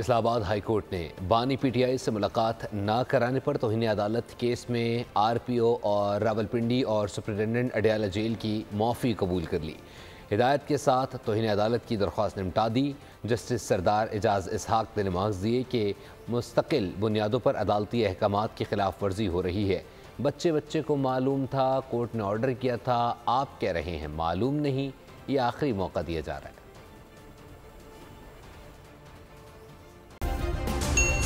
Islamabad high court ने बानी PTI से मुलाकात ना कराने पर तोहनी अदालत केस में आरपीओ और रावलपिंडी और सुप्रिटेंडेंट अडयाला जेल की माफ़ी कबूल कर ली। हिदायत के साथ तोहिन अदालत की दरख्वास्त निपटा दी। जस्टिस सरदार एजाज इसहाक ने नमाज़ दिए कि मुस्तकिल बुनियादों पर अदालती अहकाम की खिलाफ वर्जी हो रही है। बच्चे बच्चे को मालूम था, कोर्ट ने ऑर्डर किया था, आप कह रहे हैं मालूम नहीं, ये आखिरी मौका दिया जा रहा है।